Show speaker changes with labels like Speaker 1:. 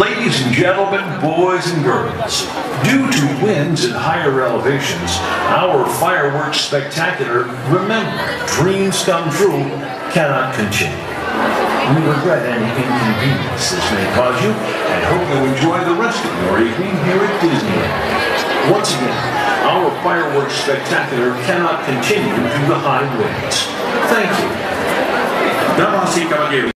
Speaker 1: Ladies and gentlemen, boys and girls, due to winds at higher elevations, our fireworks spectacular, remember, dreams come true, cannot continue. We regret any inconvenience this may cause you and hope you enjoy the rest of your evening here at Disneyland. Once again, our fireworks spectacular cannot continue due to high winds. Thank you.
Speaker 2: Damas y caballeros.